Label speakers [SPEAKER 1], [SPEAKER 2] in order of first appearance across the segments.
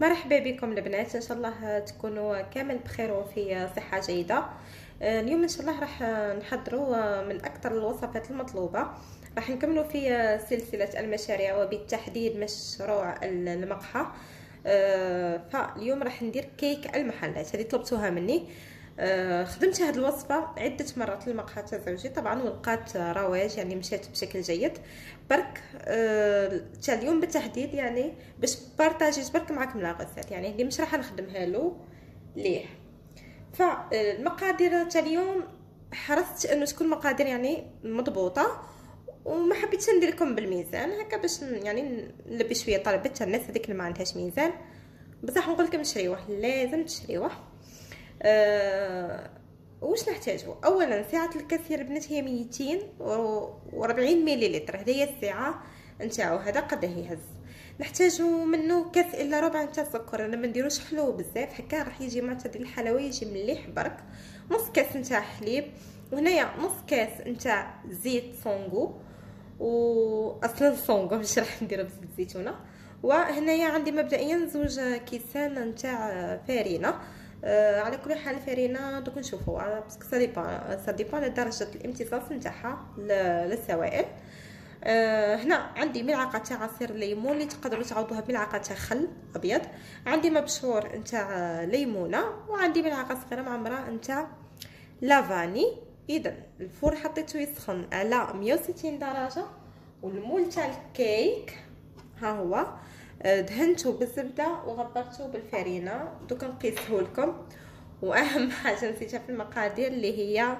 [SPEAKER 1] مرحبا بكم البنات. إن شاء الله تكونوا كامل بخير وفي صحة جيدة. آه، اليوم إن شاء الله راح نحضروا من أكثر الوصفات المطلوبة. راح نكملوا في سلسلة المشاريع وبالتحديد مشروع المقهى آه، فاليوم راح ندير كيك المحلات. هذه طلبتوها مني. آه، خدمت هذه الوصفة عدة مرات للمقهى تاع زوجي. طبعا ولقات رواج يعني مشات بشكل جيد. برك آه، تاع اليوم بالتحديد يعني باش بارطاجيت برك معكم لاغوسيت يعني اللي مش راح نخدمها له ليه. فالمقادير تاع اليوم حرصت إنه تكون مقادير يعني مضبوطة وما حبيتش ندير لكم بالميزان. هكا باش يعني نلبي شوية طلبات تاع الناس هذيك اللي ما عندهاش ميزان. بصح نقول لكم شريوه لازم تشريوه. أه واش نحتاجو؟ اولا سعه الكاسير البنات هي 240 مليلتر هذه هي السعه نتاعو هذا قد يهز. نحتاجو منه كاس إلا ربع نتاع السكر أنا ما نديروش حلو بزاف هكا راح يجي معتدل الحلاوه يجي مليح برك. نص كاس نتاع حليب وهنايا نص كاس نتاع زيت صونغو و أصلا صونغو مش راح نديرو بزيت الزيتونه وهنايا عندي مبدئيا زوج كيسان نتاع فارينة. آه على كل حال فارينة دوك نشوفوا parce que ça dépend ça dépend درجة الامتصاص نتاعها للسوائل. آه هنا عندي ملعقة تاع عصير الليمون اللي تقدروا تعوضوها بملعقة تاع خل أبيض. عندي مبشور نتاع ليمونة وعندي ملعقة صغيرة معمره نتاع لافاني. اذا الفور حطيته يسخن على 160 درجة والمول تاع الكيك ها هو. دهنته بالزبدة وغبرته بالفرينة. دوك نقيسه لكم. وأهم حاجة نسيتها في المقادير اللي هي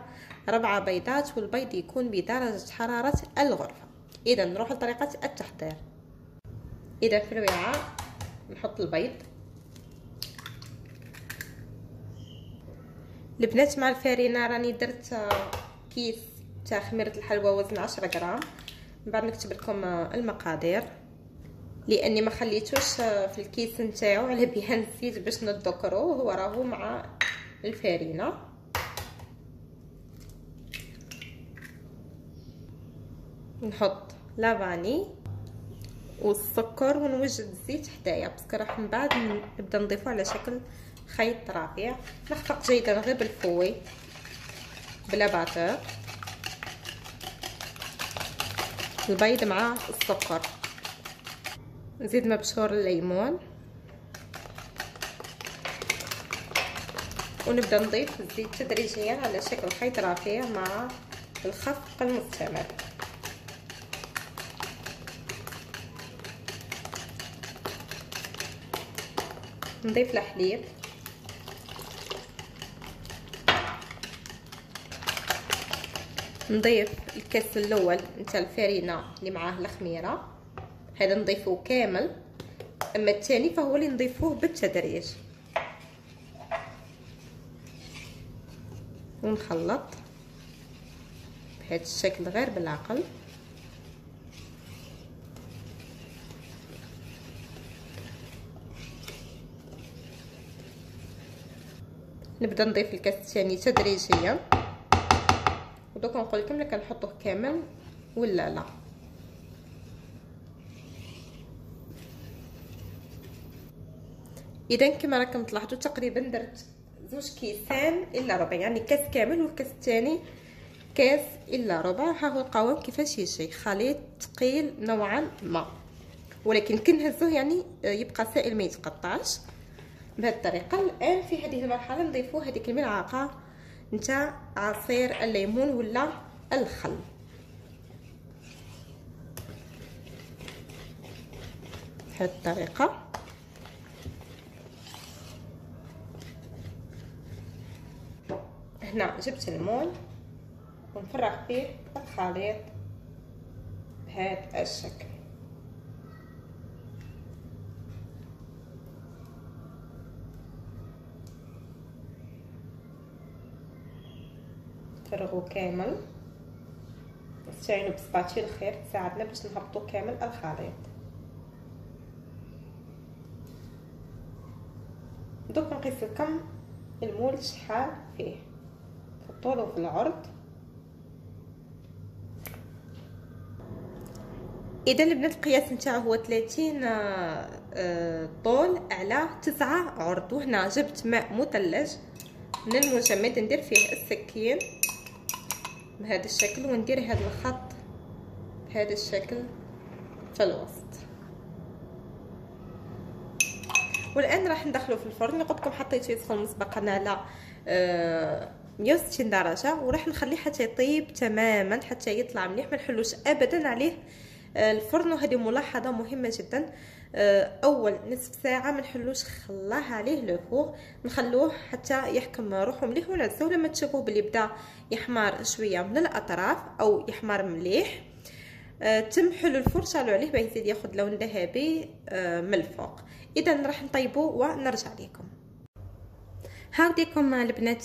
[SPEAKER 1] ربعة بيضات والبيض يكون بدرجة حرارة الغرفة. إذا نروح لطريقة التحضير. إذا في الوعاء نحط البيض. البنات مع الفرينة راني درت كيس تاع خميرة الحلوى وزن عشرة غرام. من بعد نكتب لكم المقادير. لأني ما خليتوش في الكيس نتاعو على بها نسيت باش نذكرو هو راهو مع الفارينة. نحط la vanille والسكر ونوجد الزيت حدايا parce que راح من بعد نبدأ نضيفو على شكل خيط رافع. نخفق جيدا غير بال fouet بلا batteur. البيض مع السكر. نزيد مبشور الليمون. ونبدأ نضيف الزيت تدريجيا على شكل خيط رفيع مع الخفق المستمر. نضيف الحليب. نضيف الكاس الأول نتاع الفرينة اللي معاه الخميرة. هذا نضيفوه كامل. أما الثاني فهو اللي نضيفوه بالتدريج. ونخلط بهذا الشكل غير بالعقل. نبدأ نضيف الكاس الثاني تدريجيا. ودوك نقول لكم كامل ولا لا. إذا كما راكم تلاحظوا تقريبا درت زوج كيسان إلا ربع يعني كاس كامل والكاس الثاني كاس إلا ربع. ها هو القوام كيفاش يجي خليط ثقيل نوعا ما. ولكن كنهزوه يعني يبقى سائل ما يتقطعش. بهذه الطريقة الآن في هذه المرحلة نضيفوا هذيك الملعقة نتاع عصير الليمون ولا الخل. بهذه الطريقة. هنا جبت المول ونفرغ فيه الخليط بهذا الشكل. فرغوا كامل. استعينوا بسباتشي الخير تساعدنا باش نهبطوا كامل الخليط. دوك نقيس لكم المول شحال فيه. وفي العرض. إذا البنات القياس نتاعو هو 30 آه، طول على تسعة عرض. وهنا جبت ماء مثلج من المجمد ندير فيه السكين بهذا الشكل وندير هذا الخط بهذا الشكل في الوسط. والآن راح ندخلو في الفرن. اللي قلت لكم حطيت يدخل مسبقا على آه 160 درجه وراح نخليه حتى يطيب تماما حتى يطلع مليح ما نحلوش ابدا عليه. آه الفرن وهذه ملاحظة مهمة جدا. آه أول نصف ساعة ما نحلوش خلاه عليه لو فوق نخلوه حتى يحكم روحه مليح ونعسوه لما تشوفوه بلي بدا يحمر شوية من الأطراف أو يحمر مليح. آه تم نحلو الفرن نشعلو عليه باه يزيد ياخذ لون ذهبي من الفوق. اذا راح نطيبو ونرجع لكم هاوليكم البنات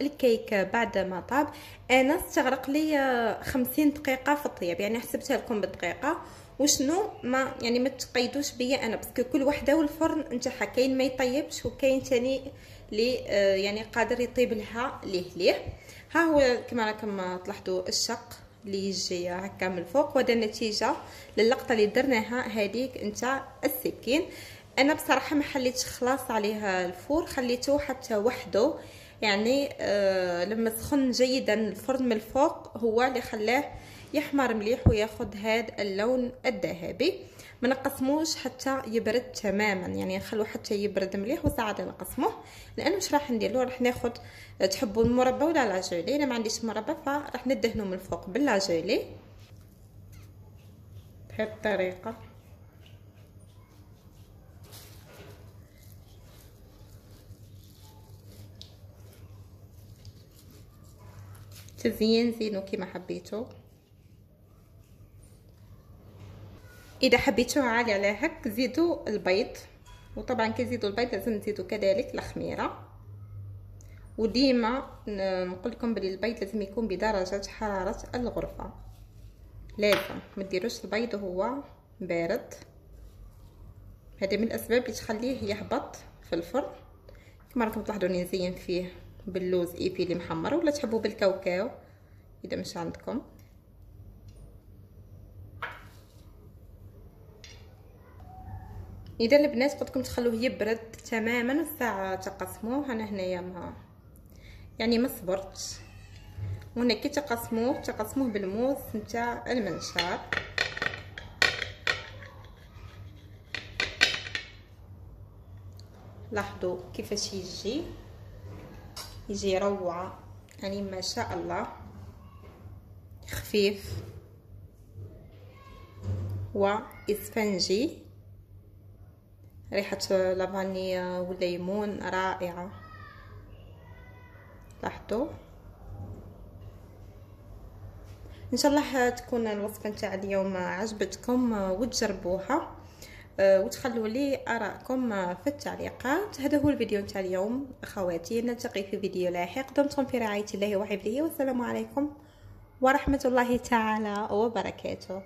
[SPEAKER 1] الكيك بعد ما طاب. أنا استغرق لي خمسين دقيقة في الطياب يعني حسبتها لكم بالدقيقه وشنو؟ ما يعني ما تقيدوش بيا أنا parce que كل وحدة والفرن نتاعها كاين ما يطيبش وكاين تاني اللي يعني قادر يطيب لها ليه ليه. ها هو كما راكم تلاحظوا الشق اللي يجي هكا من الفوق وهذا النتيجه للقطة اللي درناها هذيك نتاع السكين أنا بصراحة ما حليتش خلاص عليها الفور خليته حتى وحده. يعني آه لما سخن جيدا الفرن من الفوق هو اللي خلاه يحمر مليح وياخذ هذا اللون الذهبي. ما نقسموش حتى يبرد تماما يعني نخلوه حتى يبرد مليح وساعات نقسموه. لأنه مش راح نديرو راح ناخذ تحبوا المربى ولا لاجولي أنا ما عنديش مربى فراح ندهنه من الفوق باللاجولي بهذه الطريقة. تزيين زينو كيما حبيتو إذا حبيتوها عالي على هك زيدوا البيض. وطبعا كي البيض لازم نزيدوا كذلك الخميره وديما نقول لكم بلي البيض لازم يكون بدرجة حرارة الغرفة. لازم ما ديروش البيض وهو بارد. هذه من الأسباب اللي تخليه يهبط في الفرن. كما راكم تلاحظوا نزين فيه. باللوز ايبيلي محمر ولا تحبوا بالكاوكاو؟ إذا مش عندكم. إذا البنات لكم تخلوه يبرد تماما الساعة تقسموه أنا هنايا ما يعني ما صبرتش. وهنا كي تقسموه تقسموه بالموس نتاع المنشار. لاحظوا كيفاش يجي. يجي روعه يعني ما شاء الله. خفيف. واسفنجي ريحة لافانيا والليمون رائعة. لاحظوا إن شاء الله تكون الوصفة نتاع اليوم عجبتكم. وتجربوها. وتخلوا لي آرائكم في التعليقات. هذا هو الفيديو نتاع اليوم. أخواتي نلتقي في فيديو لاحق. دمتم في رعايه الله وحفظه والسلام عليكم ورحمة الله تعالى وبركاته.